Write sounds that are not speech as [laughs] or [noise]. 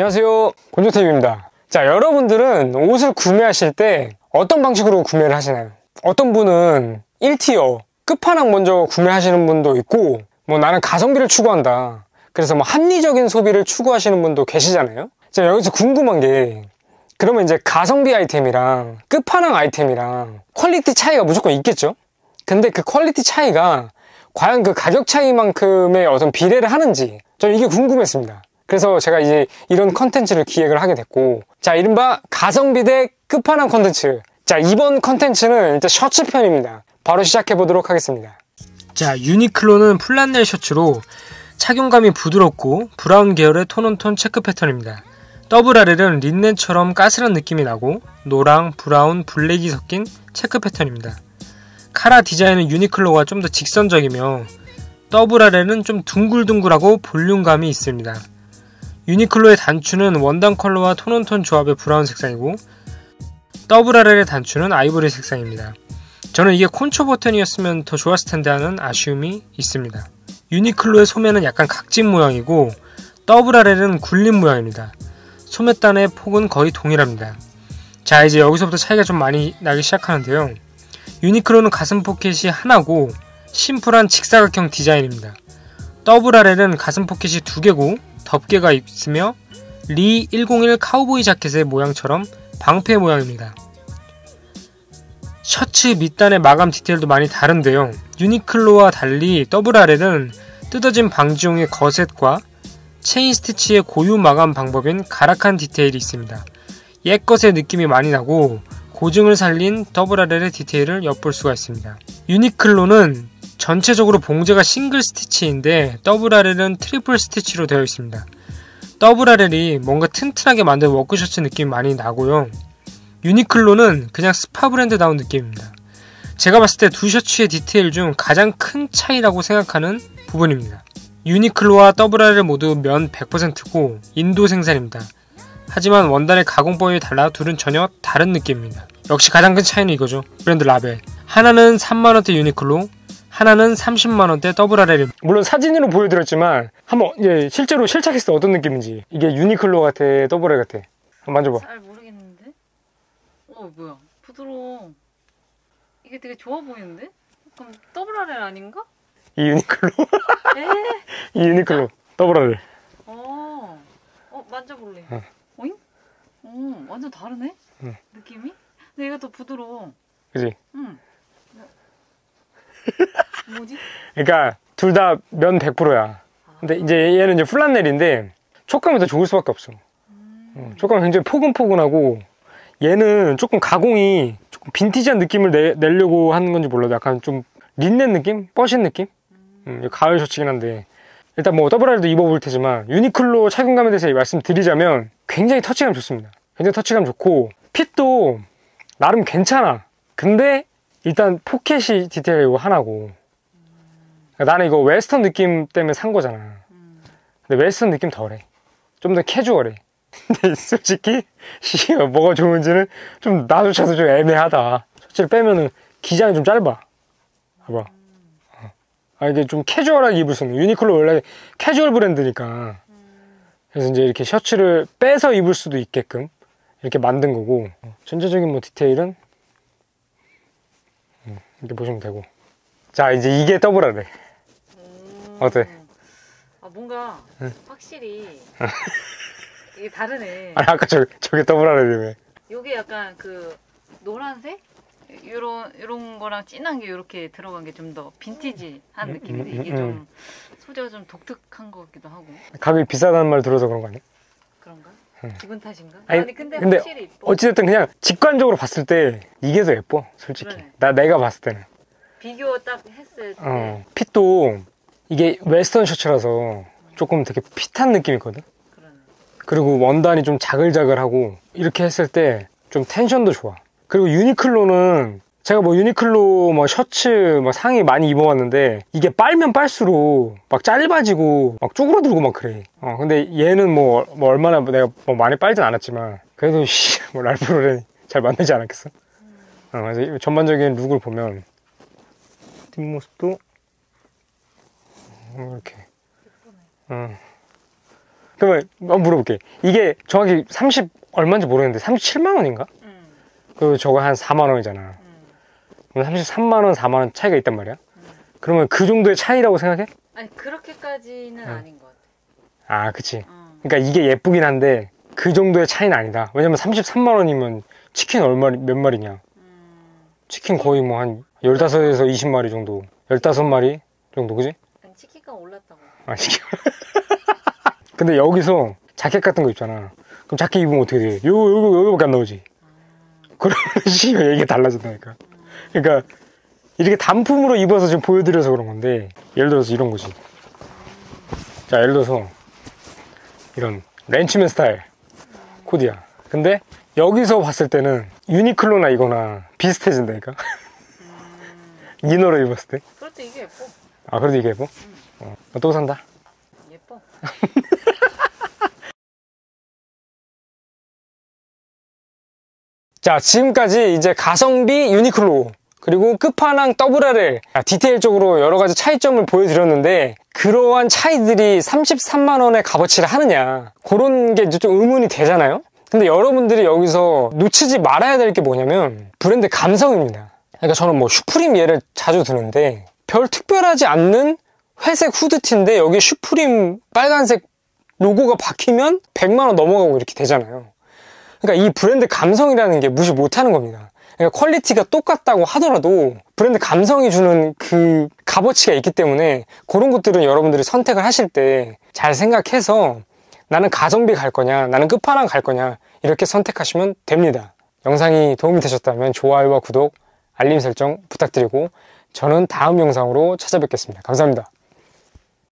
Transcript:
안녕하세요. 곤조태입니다. 자 여러분들은 옷을 구매하실 때 어떤 방식으로 구매를 하시나요? 어떤 분은 1 tier 끝판왕 먼저 구매하시는 분도 있고 뭐 나는 가성비를 추구한다. 그래서 뭐 합리적인 소비를 추구하시는 분도 계시잖아요. 자 여기서 궁금한 게 그러면 이제 가성비 아이템이랑 끝판왕 아이템이랑 quality 차이가 무조건 있겠죠? 근데 그 quality 차이가 과연 그 가격 차이만큼의 어떤 비례를 하는지 저는 이게 궁금했습니다 그래서 제가 이제 이런 컨텐츠를 기획을 하게 됐고 자 이른바 가성비 대 끝판왕 컨텐츠. 자 이번 컨텐츠는 일단 셔츠 편입니다. 바로 시작해 보도록 하겠습니다. 자 유니클로는 플란넬 셔츠로 착용감이 부드럽고 브라운 계열의 tone on tone 체크 패턴입니다. 더블알엘은 린넨처럼 까슬한 느낌이 나고 노랑, 브라운, 블랙이 섞인 체크 패턴입니다. 카라 디자인은 유니클로가 좀 더 직선적이며 더블 RL은 좀 둥글둥글하고 볼륨감이 있습니다 유니클로의 단추는 원단 컬러와 tone on tone 조합의 브라운 색상이고 더블 RL의 단추는 아이보리 색상입니다. 저는 이게 concho 버튼이었으면 더 좋았을 텐데 하는 아쉬움이 있습니다. 유니클로의 소매는 약간 각진 모양이고 더블 RL은 굴린 모양입니다. 소매단의 폭은 거의 동일합니다. 자 이제 여기서부터 차이가 좀 많이 나기 시작하는데요. 유니클로는 가슴 포켓이 하나고 심플한 직사각형 디자인입니다. 더블 RL은 가슴 포켓이 두 개고 덮개가 있으며 리 101 카우보이 자켓의 모양처럼 방패 모양입니다. 셔츠 밑단의 마감 디테일도 많이 다른데요. 유니클로와 달리 더블 RL은 뜯어짐 방지용의 gusset과 체인 스티치의 고유 마감 방법인 가락한 디테일이 있습니다. 옛것의 느낌이 많이 나고 고증을 살린 더블 RL의 디테일을 엿볼 수가 있습니다. 유니클로는 전체적으로 봉제가 싱글 스티치인데 더블 RL은 트리플 스티치로 되어 있습니다. 더블 RL이 뭔가 튼튼하게 만든 워크셔츠 느낌이 많이 나고요. 유니클로는 그냥 스파 브랜드다운 느낌입니다. 제가 봤을 때 두 셔츠의 디테일 중 가장 큰 차이라고 생각하는 부분입니다. 유니클로와 더블 RL 모두 면 100%고 인도 생산입니다. 하지만 원단의 가공법이 달라 둘은 전혀 다른 느낌입니다. 역시 가장 큰 차이는 이거죠. 브랜드 라벨. 하나는 3만원대 유니클로, 하나는 30만원대 더블 RL 물론 사진으로 보여드렸지만 한번 예, 실제로 실착했을 때 어떤 느낌인지 이게 유니클로 같아 더블 RL 같아 한번 만져봐 잘 모르겠는데? 어 뭐야 부드러워 이게 되게 좋아 보이는데? 그럼 더블 RL 아닌가? 이 유니클로 에? [laughs] 이 유니클로 더블 RL 어, 어 만져볼래 어. 오잉? 어 완전 다르네? 응. 느낌이? 근데 얘가 더 부드러워 그지 응 [laughs] 그러니까 둘 다 면 100%야. 근데 이제 얘는 이제 플란넬인데 촉감이 더 좋을 수밖에 없어. 어, 촉감이 굉장히 포근포근하고 얘는 조금 가공이 조금 빈티지한 느낌을 내, 내려고 하는 건지 몰라도 약간 좀 린넨 느낌? 뻐신 느낌? 음, 가을 셔츠긴 한데 일단 뭐 더블 RL도 입어볼 테지만 유니클로 착용감에 대해서 말씀드리자면 굉장히 터치감 좋습니다. 굉장히 터치감 좋고 fit도 나름 괜찮아. 근데 일단 포켓이 디테일 이거 하나고 그러니까 나는 이거 웨스턴 느낌 때문에 산 거잖아. 음. 근데 웨스턴 느낌 덜해. 좀 더 캐주얼해. 근데 솔직히 씨 뭐가 좋은지는 좀 나조차도 좀 애매하다. 셔츠를 빼면은 기장이 좀 짧아. 봐봐. 어. 아 이게 좀 캐주얼하게 입을 수 있는 유니클로 원래 캐주얼 브랜드니까. 그래서 이제 이렇게 셔츠를 빼서 입을 수도 있게끔 이렇게 만든 거고. 어, 전체적인 뭐 디테일은 음, 이렇게 보시면 되고. 자 이제 이게 더블 RL 음. 어때? 아 뭔가 확실히 이게 다르네 아니 아까 저, 저게 더블 아래라며 요게 약간 그 노란색 요런 요런 거랑 진한 게 이렇게 들어간 게 좀 더 빈티지한 음, 느낌인데 음, 이게 음, 좀 소재가 좀 독특한 것 같기도 하고 가격이 비싸다는 말 들어서 그런 거 아니야? 그런가? 음. 기분 탓인가? 아니, 아니, 근데, 근데 확실히 이뻐. 어찌됐든 그냥 직관적으로 봤을 때 이게 더 예뻐 솔직히 그러네. 나 내가 봤을 때는 비교 딱 했을 때 어, 핏도 이게 웨스턴 셔츠라서 조금 되게 fit한 느낌이 있거든? 그러네. 그리고 원단이 좀 자글자글하고 이렇게 했을 때 좀 tension도 좋아. 그리고 유니클로는 제가 뭐 유니클로 뭐 셔츠 뭐 상의 많이 입어봤는데 이게 빨면 빨수록 막 짧아지고 막 쪼그러들고 막 그래. 어 근데 얘는 뭐, 뭐 얼마나 내가 뭐 많이 빨진 않았지만 그래도 씨뭐 [laughs] 랄프로렌 잘 만들지 않았겠어? 어 그래서 이 전반적인 look을 보면 뒷모습도 어, 이렇게 어. 그러면 한번 물어볼게. 이게 정확히 30 얼마인지 모르겠는데 37만 원인가? 음, 그리고 저거 한 4만 원이잖아. 음. 그럼 33만 원, 4만 원 차이가 있단 말이야. 그러면 그 정도의 차이라고 생각해? 아니 그렇게까지는 응. 아닌 것 같아. 아, 그치. 어. 그러니까 이게 예쁘긴 한데 그 정도의 차이는 아니다. 왜냐면 33만 원이면 치킨 얼마 몇 마리냐? 음, 치킨 거의 뭐 한 15에서 20마리 정도. 15마리 정도, 그지? 아니, 치킨가 올랐다고. 아, 치킨. [laughs] 근데 여기서 자켓 같은 거 입잖아. 그럼 자켓 입으면 어떻게 돼? 요, 요, 요거밖에 안 나오지. 그러면 [laughs] 씨발 이게 달라진다니까. 그러니까 이렇게 단품으로 입어서 지금 보여드려서 그런 건데 예를 들어서 이런 거지. 자, 예를 들어서 이런 렌치맨 스타일 코디야. 근데 여기서 봤을 때는 유니클로나 이거나 비슷해진다니까. [laughs] 이너로 입었을 때. 그렇지 이게 예뻐. 아, 그래도 이게 예뻐? 어, 또 산다. 예뻐. [laughs] 자, 지금까지 이제 가성비 유니클로 그리고 끝판왕 더블RL 디테일적으로 여러 가지 차이점을 보여드렸는데 그러한 차이들이 33만 원의 값어치를 하느냐 그런 게 좀 의문이 되잖아요. 근데 여러분들이 여기서 놓치지 말아야 될 게 뭐냐면 브랜드 감성입니다. 그러니까 저는 뭐 슈프림 예를 자주 드는데 별 특별하지 않는 회색 후드티인데 여기 슈프림 빨간색 로고가 박히면 100만 원 넘어가고 이렇게 되잖아요. 그러니까 이 브랜드 감성이라는 게 무시 못하는 겁니다. 그러니까 quality가 똑같다고 하더라도 브랜드 감성이 주는 그 값어치가 있기 때문에 그런 것들은 여러분들이 선택을 하실 때 잘 생각해서 나는 가성비 갈 거냐, 나는 끝판왕 갈 거냐 이렇게 선택하시면 됩니다. 영상이 도움이 되셨다면 좋아요와 구독, 알림 설정 부탁드리고 저는 다음 영상으로 찾아뵙겠습니다. 감사합니다.